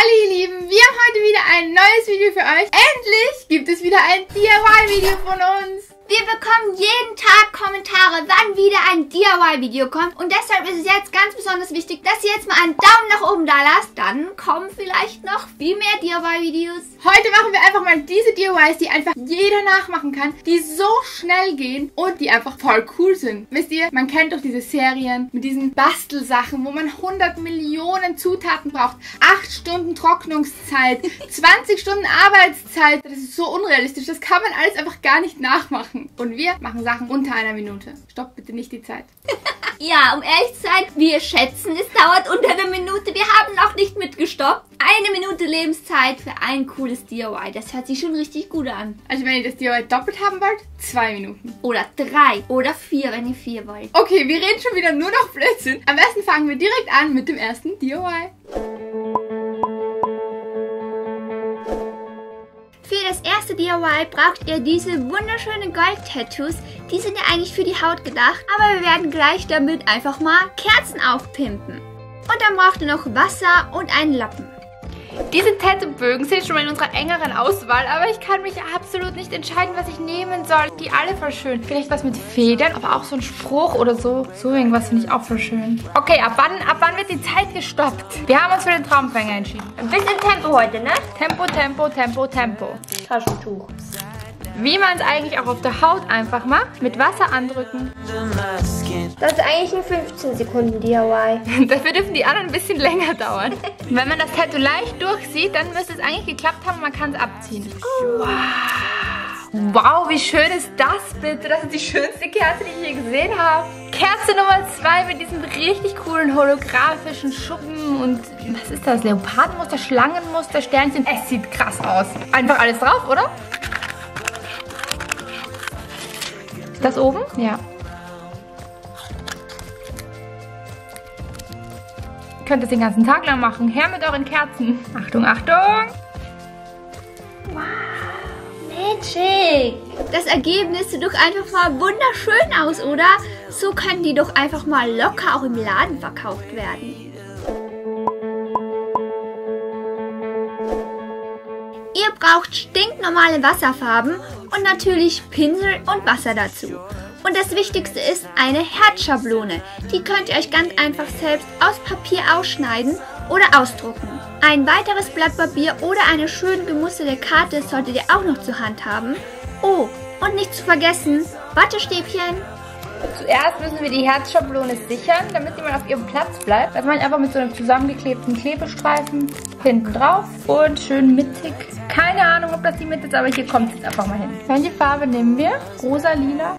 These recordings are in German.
Hallo ihr Lieben, wir haben heute wieder ein neues Video für euch. Endlich gibt es wieder ein DIY-Video von uns. Wir bekommen jeden Tag Kommentare, wann wieder ein DIY-Video kommt. Und deshalb ist es jetzt ganz besonders wichtig, dass ihr jetzt mal einen Daumen nach oben da lasst. Dann kommen vielleicht noch viel mehr DIY-Videos. Heute machen wir einfach mal diese DIYs, die einfach jeder nachmachen kann, die so schnell gehen und die einfach voll cool sind. Wisst ihr, man kennt doch diese Serien mit diesen Bastelsachen, wo man 100 Millionen Zutaten braucht, 8 Stunden Trocknungszeit, 20 Stunden Arbeitszeit. Das ist so unrealistisch, das kann man alles einfach gar nicht nachmachen machen. Und wir machen Sachen unter einer Minute. Stopp bitte nicht die Zeit. ja, um ehrlich zu sein, wir schätzen, es dauert unter einer Minute. Wir haben noch nicht mitgestoppt. Eine Minute Lebenszeit für ein cooles DIY. Das hört sich schon richtig gut an. Also wenn ihr das DIY doppelt haben wollt, zwei Minuten. Oder drei. Oder vier, wenn ihr vier wollt. Okay, wir reden schon wieder nur noch Blödsinn. Am besten fangen wir direkt an mit dem ersten DIY. Das erste DIY braucht ihr diese wunderschönen Gold-Tattoos. Die sind ja eigentlich für die Haut gedacht, aber wir werden gleich damit einfach mal Kerzen aufpimpen. Und dann braucht ihr noch Wasser und einen Lappen. Diese Tattoo-Bögen sind schon mal in unserer engeren Auswahl, aber ich kann mich absolut nicht entscheiden, was ich nehmen soll. Die alle voll schön. Vielleicht was mit Federn, aber auch so ein Spruch oder so. So irgendwas finde ich auch voll schön. Okay, ab wann, ab wann wird die Zeit gestoppt? Wir haben uns für den Traumfänger entschieden. Ein bisschen Tempo heute, ne? Tempo, Tempo, Tempo, Tempo. Taschentuch. Wie man es eigentlich auch auf der Haut einfach macht, mit Wasser andrücken. Das ist eigentlich ein 15 Sekunden DIY. Dafür dürfen die anderen ein bisschen länger dauern. Wenn man das Tattoo leicht durchsieht, dann müsste es eigentlich geklappt haben und man kann es abziehen. Wow. Wow, wie schön ist das bitte? Das ist die schönste Kerze, die ich je gesehen habe. Kerze Nummer 2 mit diesem richtig coolen holographischen Schuppen und was ist das? Leopardenmuster, Schlangenmuster, Sternchen. Es sieht krass aus. Einfach alles drauf, oder? Das oben? Ja. Ihr könnt das den ganzen Tag lang machen. Her mit euren Kerzen. Achtung, Achtung. Wow, Magic. Das Ergebnis sieht doch einfach mal wunderschön aus, oder? So können die doch einfach mal locker auch im Laden verkauft werden. Ihr braucht stinknormale Wasserfarben und natürlich Pinsel und Wasser dazu. Und das Wichtigste ist eine Herzschablone. Die könnt ihr euch ganz einfach selbst aus Papier ausschneiden oder ausdrucken. Ein weiteres Blatt Papier oder eine schön gemusterte Karte solltet ihr auch noch zur Hand haben. Oh, und nicht zu vergessen, Wattestäbchen. Zuerst müssen wir die Herzschablone sichern, damit sie mal auf ihrem Platz bleibt. Das mache ich einfach mit so einem zusammengeklebten Klebestreifen hinten drauf und schön mittig keine Ahnung, ob das die Mitte ist, aber hier kommt es jetzt einfach mal hin. Welche Farbe nehmen wir? Rosa, lila.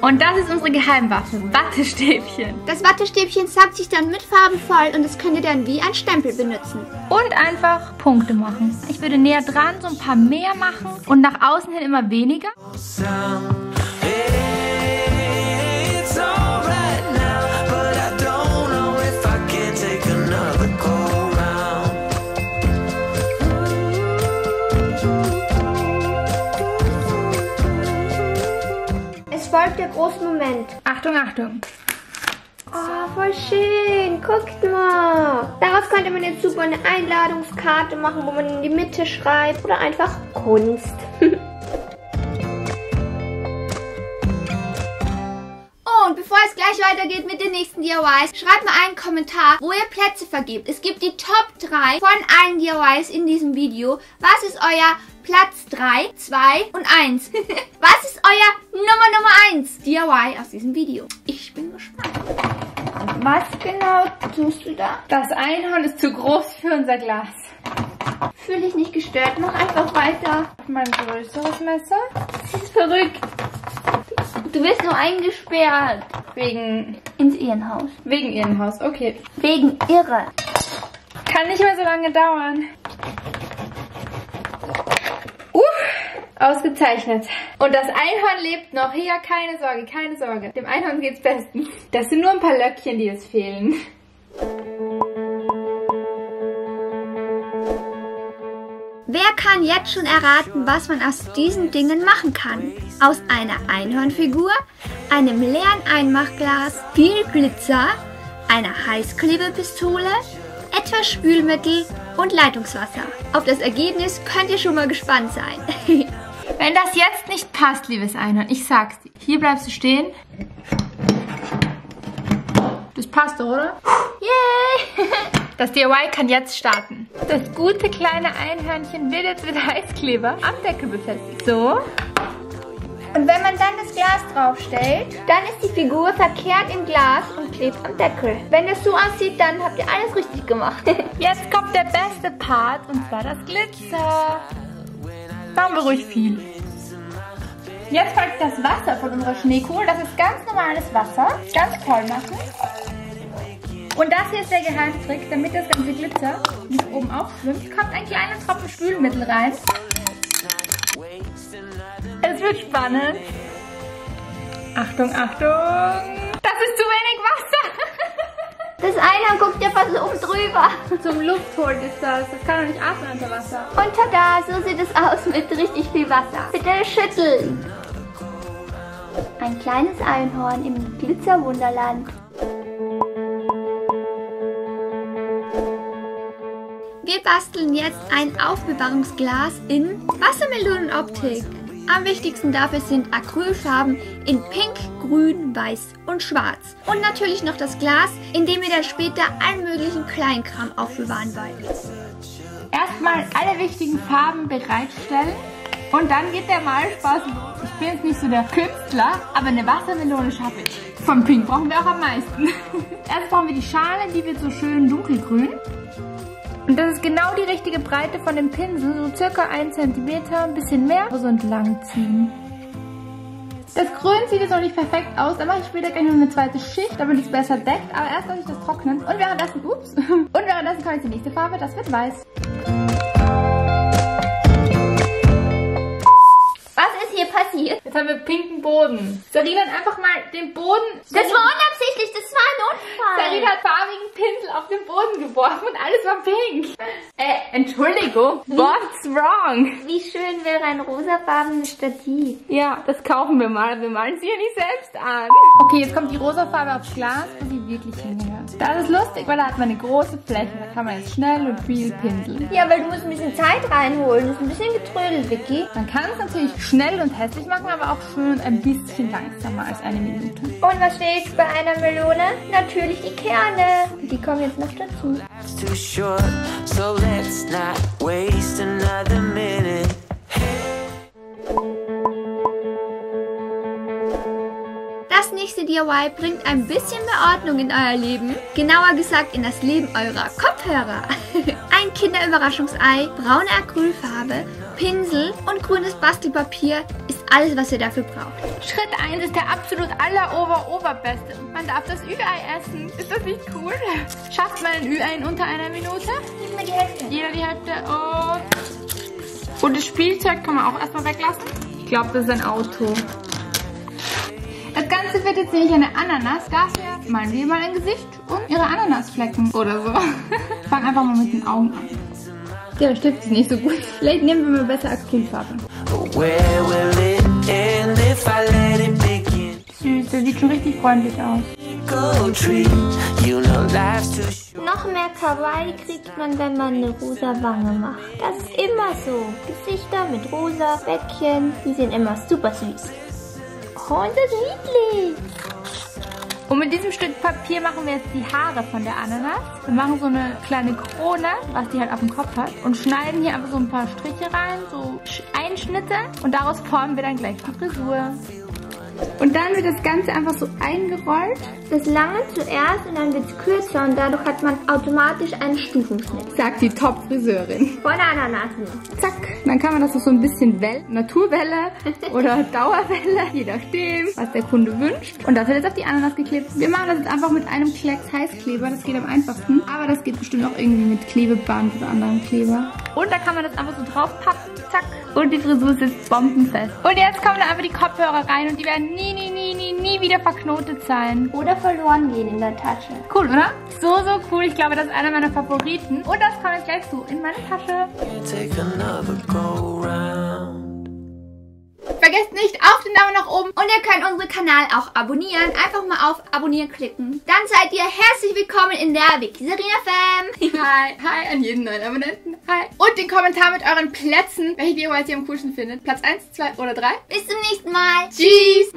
Und das ist unsere Geheimwaffe, Wattestäbchen. Das Wattestäbchen saugt sich dann mit Farben voll und das könnt ihr dann wie ein Stempel benutzen. Und einfach Punkte machen. Ich würde näher dran so ein paar mehr machen und nach außen hin immer weniger. folgt der große Moment. Achtung, Achtung. Oh, voll schön. Guckt mal. Daraus könnte man jetzt super eine Einladungskarte machen, wo man in die Mitte schreibt. Oder einfach Kunst. Und bevor es gleich weitergeht mit den nächsten DIYs, schreibt mal einen Kommentar, wo ihr Plätze vergebt. Es gibt die Top 3 von allen DIYs in diesem Video. Was ist euer Platz 3, 2 und 1? Was ist euer Nummer Nummer 1 DIY aus diesem Video? Ich bin gespannt. Was genau tust du da? Das Einhorn ist zu groß für unser Glas. Fühle dich nicht gestört, mach einfach weiter. Mein größeres Messer. Das ist verrückt. Du wirst nur eingesperrt. Wegen... Ins Irrenhaus. Wegen Irrenhaus, okay. Wegen Irre. Kann nicht mehr so lange dauern. Uh, ausgezeichnet. Und das Einhorn lebt noch. Hier, keine Sorge, keine Sorge. Dem Einhorn geht's bestens. Das sind nur ein paar Löckchen, die es fehlen. Wer kann jetzt schon erraten, was man aus diesen Dingen machen kann? Aus einer Einhornfigur, einem leeren Einmachglas, viel Glitzer, eine Heißklebepistole, etwas Spülmittel und Leitungswasser. Auf das Ergebnis könnt ihr schon mal gespannt sein. Wenn das jetzt nicht passt, liebes Einhorn, ich sag's dir. Hier bleibst du stehen. Das passt doch, oder? Yay! Das DIY kann jetzt starten. Das gute kleine Einhörnchen wird jetzt mit Heißkleber am Deckel befestigt. So. Und wenn man dann das Glas draufstellt, dann ist die Figur verkehrt im Glas und klebt am Deckel. Wenn es so aussieht, dann habt ihr alles richtig gemacht. Jetzt kommt der beste Part und zwar das Glitzer. Machen wir ruhig viel. Jetzt folgt das Wasser von unserer Schneekugel. Das ist ganz normales Wasser. Ganz toll machen. Und das hier ist der Geheimtrick, damit das ganze Glitzer nicht oben aufschwimmt, kommt ein kleiner Tropfen Spülmittel rein. Es wird spannend. Achtung, Achtung. Das ist zu wenig Wasser. Das eine guckt ja fast oben drüber. Zum Luftholen ist das. Das kann doch nicht atmen unter Wasser. Und tada, so sieht es aus mit richtig viel Wasser. Bitte schütteln. Ein kleines Einhorn im Glitzerwunderland. Wir basteln jetzt ein Aufbewahrungsglas in Wassermelonenoptik. Am wichtigsten dafür sind Acrylfarben in Pink, Grün, Weiß und Schwarz. Und natürlich noch das Glas, in dem ihr dann später allen möglichen Kleinkram aufbewahren wollt. Erstmal alle wichtigen Farben bereitstellen und dann geht der Malspaß los. Ich bin jetzt nicht so der Künstler, aber eine Wassermelone schaffe ich. Vom Pink brauchen wir auch am meisten. Erst brauchen wir die Schale, die wird so schön dunkelgrün. Und das ist genau die richtige Breite von dem Pinsel, so circa 1 cm, ein bisschen mehr, so entlang ziehen. Das Grün sieht jetzt noch nicht perfekt aus, da mache ich später gleich noch eine zweite Schicht, damit es besser deckt, aber erst lasse ich das trocknen. Und währenddessen, ups, und währenddessen kommt jetzt die nächste Farbe, das wird weiß. Haben wir pinken Boden. Sarina hat einfach mal den Boden... Das war unabsichtlich, das war ein Unfall. Sarina hat farbigen Pinsel auf den Boden geworfen und alles war pink. Äh, Entschuldigung, what's wrong? Wie schön wäre ein rosafarbenes Stativ. Ja, das kaufen wir mal. Wir malen sie ja nicht selbst an. Okay, jetzt kommt die rosa Farbe aufs Glas, wo sie wirklich hingehört. Das ist lustig, weil da hat man eine große Fläche. Da kann man jetzt schnell und viel pinseln. Ja, weil du musst ein bisschen Zeit reinholen. Das ist ein bisschen getrödelt, Vicky. Man kann es natürlich schnell und hässlich machen, aber auch schön ein bisschen langsamer als eine Minute. Und was steht bei einer Melone? Natürlich die Kerne. Die kommen jetzt noch dazu. It's too short, so let's not waste another minute. Nächste DIY bringt ein bisschen mehr Ordnung in euer Leben. Genauer gesagt in das Leben eurer Kopfhörer. Ein Kinderüberraschungsei, braune Acrylfarbe, Pinsel und grünes Bastelpapier ist alles, was ihr dafür braucht. Schritt 1 ist der absolut aller ober oberbeste. Man darf das Ü-Ei essen. Ist das nicht cool? Schafft man ein Ü-Ei in unter einer Minute? Mir die Hälfte. Jeder die Hälfte. Und, und das Spielzeug kann man auch erstmal weglassen. Ich glaube, das ist ein Auto. Das wird jetzt nämlich eine Ananas. Dafür malen wir mal ein Gesicht und ihre Ananasflecken oder so. Ich fange einfach mal mit den Augen an. Der Stift ist nicht so gut. Vielleicht nehmen wir mal besser Acrylfarbe. Süß, der sieht schon richtig freundlich aus. Noch mehr Kawaii kriegt man, wenn man eine rosa Wange macht. Das ist immer so. Gesichter mit rosa Bäckchen, die sind immer super süß. Oh, und das ist niedlich. Und mit diesem Stück Papier machen wir jetzt die Haare von der Ananas. Wir machen so eine kleine Krone, was die halt auf dem Kopf hat. Und schneiden hier einfach so ein paar Striche rein, so Sch- Einschnitte. Und daraus formen wir dann gleich die Frisur. Und dann wird das Ganze einfach so eingerollt. Das lange zuerst und dann wird es kürzer und dadurch hat man automatisch einen Stufenschnitt. Sagt die Top-Friseurin. Von Ananasen. Zack. Dann kann man das so ein bisschen Welle, Naturwelle oder Dauerwelle, je nachdem, was der Kunde wünscht. Und das wird jetzt auf die Ananas geklebt. Wir machen das jetzt einfach mit einem Klecks Heißkleber. Das geht am einfachsten. Aber das geht bestimmt auch irgendwie mit Klebeband oder anderem Kleber. Und da kann man das einfach so draufpacken. Zack. Und die Frisur sitzt bombenfest. Und jetzt kommen da einfach die Kopfhörer rein und die werden nie, nie, nie, nie, nie wieder verknotet sein. Oder verloren gehen in der Tasche. Cool, oder? So, so cool. Ich glaube, das ist einer meiner Favoriten. Und das kommt jetzt gleich so in meine Tasche. Take another go round. Vergesst nicht Daumen nach oben. Und ihr könnt unseren Kanal auch abonnieren. Einfach mal auf Abonnieren klicken. Dann seid ihr herzlich willkommen in der Wiki Serena Fam. Hi, hi an jeden neuen Abonnenten. Hi. Und den Kommentar mit euren Plätzen, welche ihr am coolsten findet. Platz 1, 2 oder 3. Bis zum nächsten Mal. Tschüss.